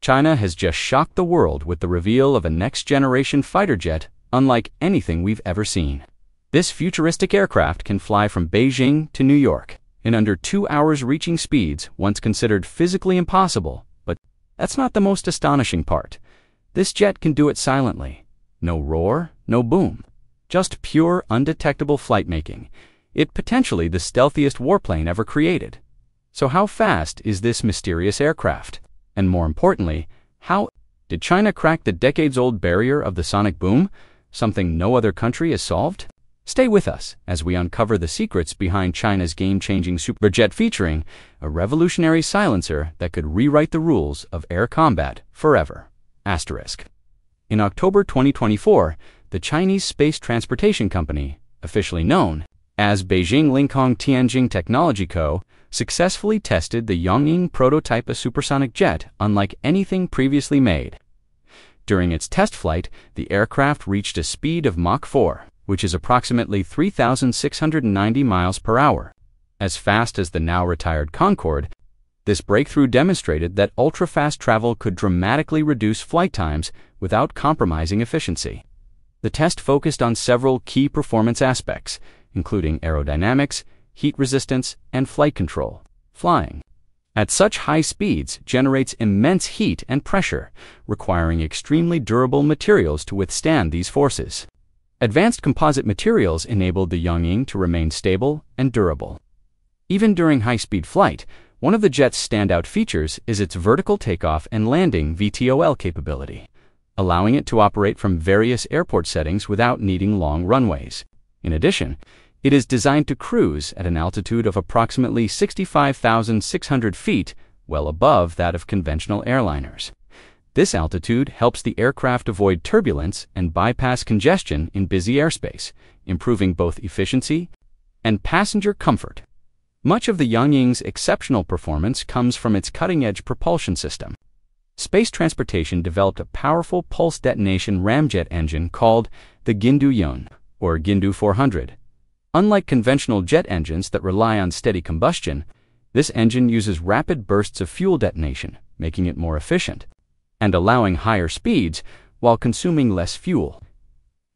China has just shocked the world with the reveal of a next-generation fighter jet unlike anything we've ever seen. This futuristic aircraft can fly from Beijing to New York in under two hours reaching speeds once considered physically impossible, but that's not the most astonishing part. This jet can do it silently. No roar, no boom. Just pure, undetectable flight making. It potentially the stealthiest warplane ever created. So how fast is this mysterious aircraft? And more importantly, how did China crack the decades-old barrier of the sonic boom, something no other country has solved? Stay with us as we uncover the secrets behind China's game-changing superjet featuring a revolutionary silencer that could rewrite the rules of air combat forever. Asterisk. In October 2024, the Chinese Space Transportation Company, officially known as Beijing Lingkong Tianxing Technology Co., successfully tested the Yongying prototype a supersonic jet unlike anything previously made. During its test flight, the aircraft reached a speed of Mach 4, which is approximately 3,690 miles per hour. As fast as the now retired Concorde, this breakthrough demonstrated that ultra-fast travel could dramatically reduce flight times without compromising efficiency. The test focused on several key performance aspects, including aerodynamics, heat resistance, and flight control. Flying at such high speeds generates immense heat and pressure, requiring extremely durable materials to withstand these forces. Advanced composite materials enabled the Yongying to remain stable and durable. Even during high-speed flight, one of the jet's standout features is its vertical takeoff and landing VTOL capability, allowing it to operate from various airport settings without needing long runways. In addition, it is designed to cruise at an altitude of approximately 65,600 feet, well above that of conventional airliners. This altitude helps the aircraft avoid turbulence and bypass congestion in busy airspace, improving both efficiency and passenger comfort. Much of the Yongying's exceptional performance comes from its cutting-edge propulsion system. Space Transportation developed a powerful pulse detonation ramjet engine called the Jindou Yun, or Jindou 400, Unlike conventional jet engines that rely on steady combustion, this engine uses rapid bursts of fuel detonation, making it more efficient, and allowing higher speeds while consuming less fuel.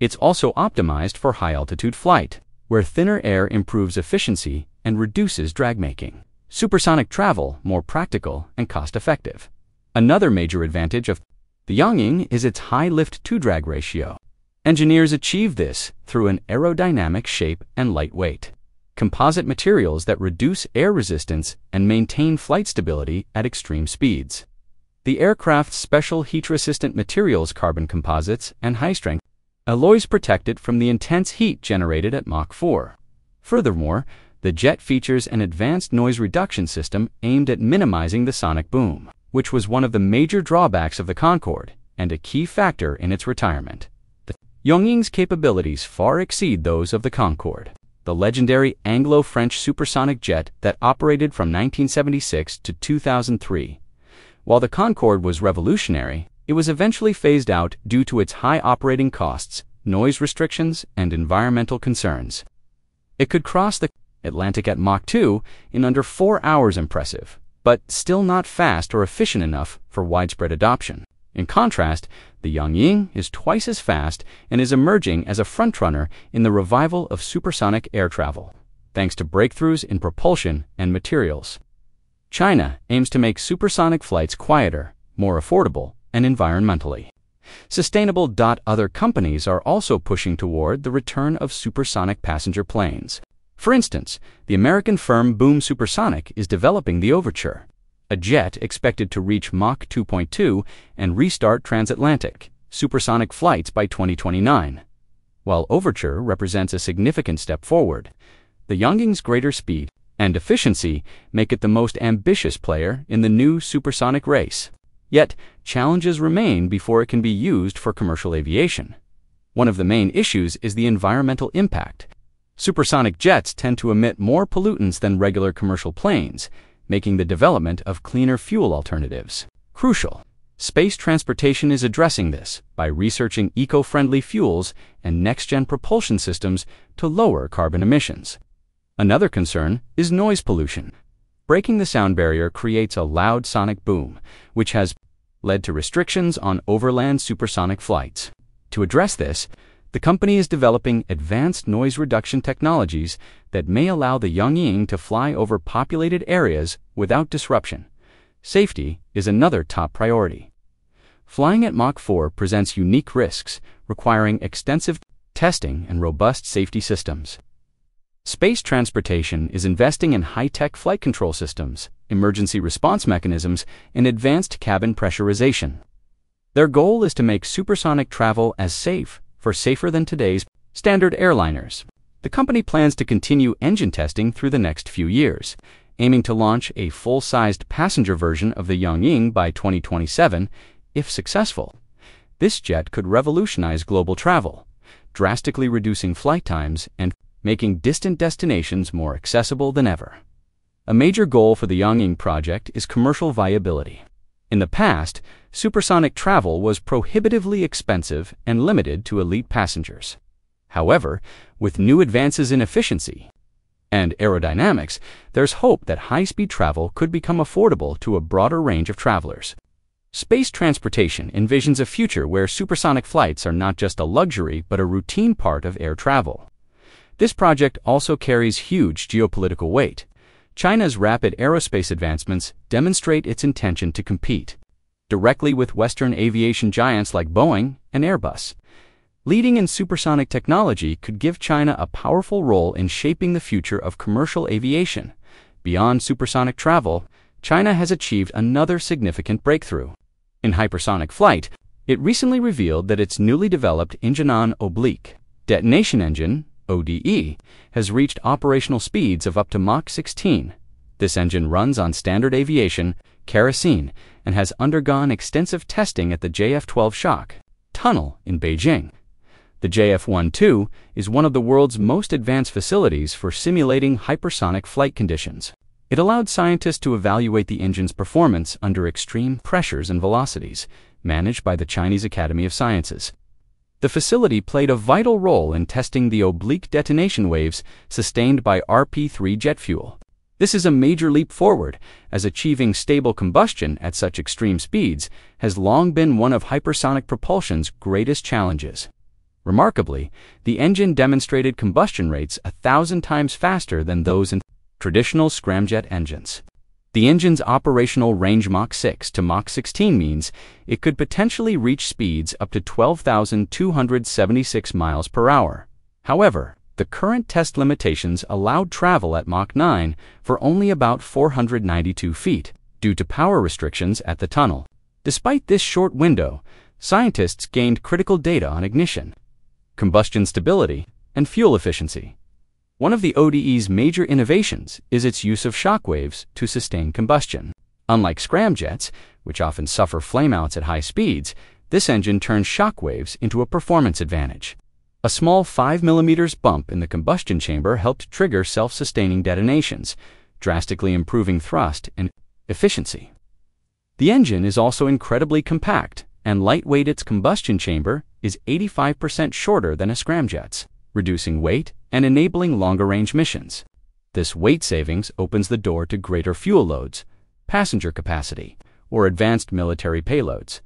It's also optimized for high-altitude flight, where thinner air improves efficiency and reduces drag making. Supersonic travel more practical and cost-effective. Another major advantage of the Yongying is its high lift-to-drag ratio. Engineers achieve this through an aerodynamic shape and lightweight, composite materials that reduce air resistance and maintain flight stability at extreme speeds. The aircraft's special heat-resistant materials carbon composites and high-strength alloys protect it from the intense heat generated at Mach 4. Furthermore, the jet features an advanced noise reduction system aimed at minimizing the sonic boom, which was one of the major drawbacks of the Concorde and a key factor in its retirement. Yongying's capabilities far exceed those of the Concorde, the legendary Anglo-French supersonic jet that operated from 1976 to 2003. While the Concorde was revolutionary, it was eventually phased out due to its high operating costs, noise restrictions, and environmental concerns. It could cross the Atlantic at Mach 2 in under four hours impressive, but still not fast or efficient enough for widespread adoption. In contrast, the Yang Ying is twice as fast and is emerging as a frontrunner in the revival of supersonic air travel, thanks to breakthroughs in propulsion and materials. China aims to make supersonic flights quieter, more affordable, and environmentally sustainable. Other companies are also pushing toward the return of supersonic passenger planes. For instance, the American firm Boom Supersonic is developing the Overture, a jet expected to reach Mach 2.2 and restart transatlantic, supersonic flights by 2029. While Overture represents a significant step forward, the Yongying's greater speed and efficiency make it the most ambitious player in the new supersonic race. Yet, challenges remain before it can be used for commercial aviation. One of the main issues is the environmental impact. Supersonic jets tend to emit more pollutants than regular commercial planes, making the development of cleaner fuel alternatives crucial. Space transportation is addressing this by researching eco-friendly fuels and next-gen propulsion systems to lower carbon emissions. Another concern is noise pollution. Breaking the sound barrier creates a loud sonic boom, which has led to restrictions on overland supersonic flights. To address this, the company is developing advanced noise reduction technologies that may allow the Yongying to fly over populated areas without disruption. Safety is another top priority. Flying at Mach 4 presents unique risks, requiring extensive testing and robust safety systems. Space transportation is investing in high tech flight control systems, emergency response mechanisms, and advanced cabin pressurization. Their goal is to make supersonic travel as safe, for safer than today's standard airliners. The company plans to continue engine testing through the next few years, aiming to launch a full sized passenger version of the Yongying by 2027 if successful. This jet could revolutionize global travel, drastically reducing flight times and making distant destinations more accessible than ever. A major goal for the Yongying project is commercial viability. In the past, supersonic travel was prohibitively expensive and limited to elite passengers. However, with new advances in efficiency and aerodynamics, there's hope that high speed travel could become affordable to a broader range of travelers. Space transportation envisions a future where supersonic flights are not just a luxury but a routine part of air travel. This project also carries huge geopolitical weight. China's rapid aerospace advancements demonstrate its intention to compete directly with Western aviation giants like Boeing and Airbus. Leading in supersonic technology could give China a powerful role in shaping the future of commercial aviation. Beyond supersonic travel, China has achieved another significant breakthrough. In hypersonic flight, it recently revealed that its newly developed Injinan Oblique detonation engine, ODE, has reached operational speeds of up to Mach 16. This engine runs on standard aviation, kerosene, and has undergone extensive testing at the JF-12 Shock tunnel in Beijing. The JF-12 is one of the world's most advanced facilities for simulating hypersonic flight conditions. It allowed scientists to evaluate the engine's performance under extreme pressures and velocities, managed by the Chinese Academy of Sciences. The facility played a vital role in testing the oblique detonation waves sustained by RP-3 jet fuel. This is a major leap forward, as achieving stable combustion at such extreme speeds has long been one of hypersonic propulsion's greatest challenges. Remarkably, the engine demonstrated combustion rates a thousand times faster than those in traditional scramjet engines. The engine's operational range Mach 6 to Mach 16 means it could potentially reach speeds up to 12,276 miles per hour. However, the current test limitations allowed travel at Mach 9 for only about 492 feet due to power restrictions at the tunnel. Despite this short window, scientists gained critical data on ignition, combustion stability, and fuel efficiency. One of the ODE's major innovations is its use of shock waves to sustain combustion. Unlike scramjets, which often suffer flameouts at high speeds, this engine turns shock waves into a performance advantage. A small 5 mm bump in the combustion chamber helped trigger self-sustaining detonations, drastically improving thrust and efficiency. The engine is also incredibly compact, and lightweight its combustion chamber is 85% shorter than a scramjet's reducing weight and enabling longer range missions. This weight savings opens the door to greater fuel loads, passenger capacity, or advanced military payloads.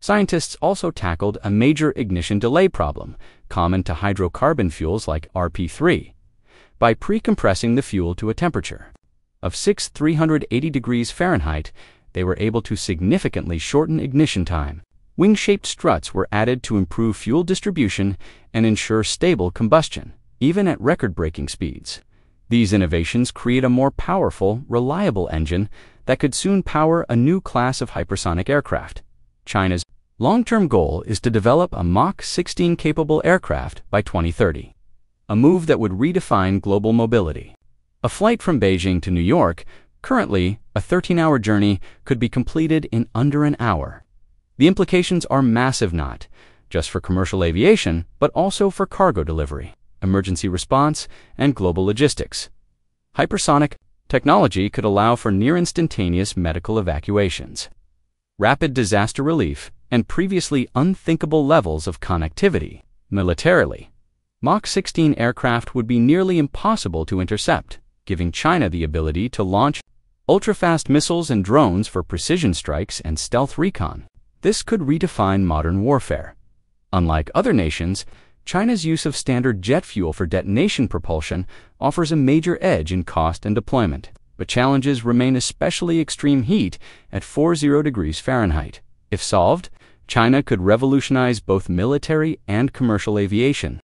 Scientists also tackled a major ignition delay problem common to hydrocarbon fuels like RP3 by pre-compressing the fuel to a temperature of 6 380 degrees Fahrenheit, they were able to significantly shorten ignition time Wing shaped struts were added to improve fuel distribution and ensure stable combustion, even at record breaking speeds. These innovations create a more powerful, reliable engine that could soon power a new class of hypersonic aircraft. China's long term goal is to develop a Mach 16 capable aircraft by 2030, a move that would redefine global mobility. A flight from Beijing to New York, currently a 13 hour journey, could be completed in under an hour. The implications are massive not just for commercial aviation, but also for cargo delivery, emergency response, and global logistics. Hypersonic technology could allow for near instantaneous medical evacuations, rapid disaster relief, and previously unthinkable levels of connectivity militarily. Mach 16 aircraft would be nearly impossible to intercept, giving China the ability to launch ultra fast missiles and drones for precision strikes and stealth recon. This could redefine modern warfare. Unlike other nations, China's use of standard jet fuel for detonation propulsion offers a major edge in cost and deployment, but challenges remain especially extreme heat at 40 degrees Fahrenheit. If solved, China could revolutionize both military and commercial aviation.